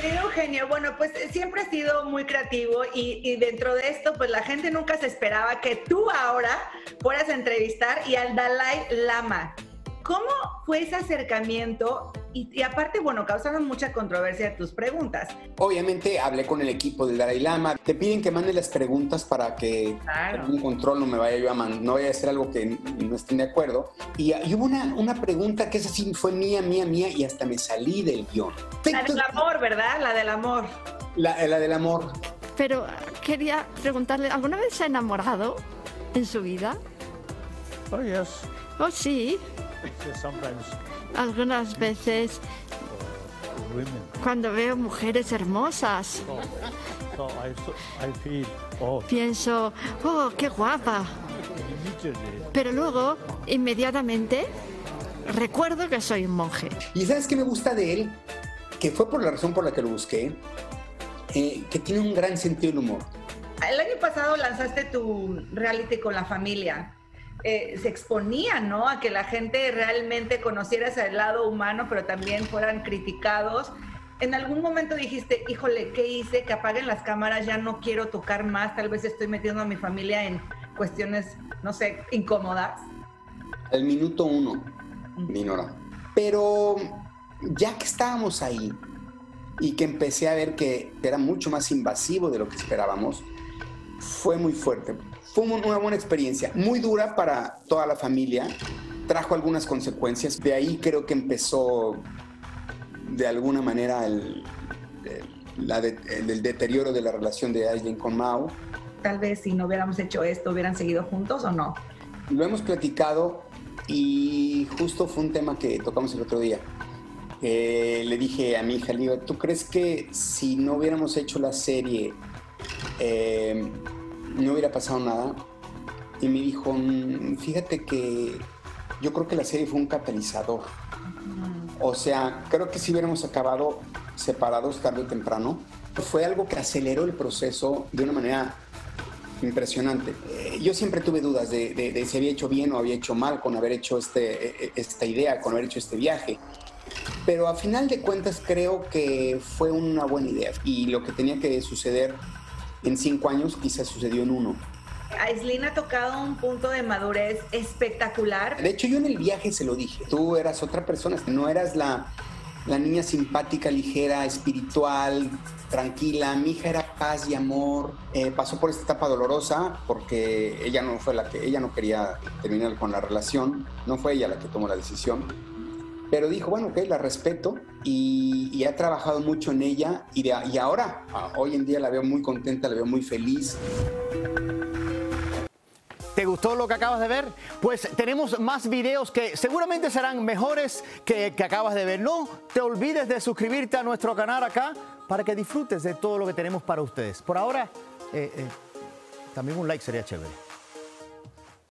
Querido Eugenio, bueno, pues siempre has sido muy creativo y, y, dentro de esto, pues la gente nunca se esperaba que tú ahora fueras a entrevistar y al Dalai Lama. ¿Cómo fue ese acercamiento? Y, aparte, bueno, causaron mucha controversia tus preguntas. Obviamente hablé con el equipo del Dalai Lama. Te piden que mande las preguntas para que claro. un control no me vaya yo a mandar, no vaya a hacer algo que no estén de acuerdo. Y, y hubo una, una, pregunta que esa sí fue mía, mía, mía y hasta me salí del guion. La del amor, ¿verdad? La del amor. La, la del amor. Pero quería preguntarle, ¿alguna vez se ha enamorado en su vida? Oh, yes. Oh, sí. Algunas veces cuando veo mujeres hermosas, pienso, oh, qué guapa. Pero luego, inmediatamente, recuerdo que soy un monje. ¿Y sabes qué me gusta de él? Que fue por la razón por la que lo busqué, eh, que tiene un gran sentido del humor. El año pasado lanzaste tu reality con la familia. Eh, se exponía, ¿no? A que la gente realmente conociera ese lado humano, pero también fueran criticados. En algún momento dijiste, híjole, ¿qué hice? Que apaguen las cámaras, ya no quiero tocar más, tal vez estoy metiendo a mi familia en cuestiones, no sé, incómodas. El minuto uno, Minora. Pero ya que estábamos ahí y que empecé a ver que era mucho más invasivo de lo que esperábamos, fue muy fuerte fue una buena experiencia, muy dura para toda la familia, trajo algunas consecuencias. De ahí creo que empezó de alguna manera el, el, deterioro de la relación de Aislinn con Mao. Tal vez si no hubiéramos hecho esto, hubieran seguido juntos o no. Lo hemos platicado y justo fue un tema que tocamos el otro día. Eh, le dije a mi hija, le ¿tú crees que si no hubiéramos hecho la serie eh, no hubiera pasado nada. Y me dijo, mm, fíjate que yo creo que la serie fue un catalizador. O sea, creo que si hubiéramos acabado separados tarde o temprano, fue algo que aceleró el proceso de una manera impresionante. Eh, yo siempre tuve dudas de, si había hecho bien o había hecho mal con haber hecho este, e, e, esta idea, con haber hecho este viaje. Pero a final de cuentas creo que fue una buena idea y lo que tenía que suceder en cinco años quizás sucedió en uno. Aislinn ha tocado un punto de madurez espectacular. De hecho, yo en el viaje se lo dije. Tú eras otra persona, no eras la, la niña simpática, ligera, espiritual, tranquila. Mi hija era paz y amor. Eh, pasó por esta etapa dolorosa porque ella no fue la que ella no quería terminar con la relación. No fue ella la que tomó la decisión pero dijo, bueno, ok, la respeto y, y ha trabajado mucho en ella y, ahora, hoy en día la veo muy contenta, la veo muy feliz. ¿Te gustó lo que acabas de ver? Pues tenemos más videos que seguramente serán mejores que, que acabas de ver. No te olvides de suscribirte a nuestro canal acá para que disfrutes de todo lo que tenemos para ustedes. Por ahora, eh, eh, también un like sería chévere.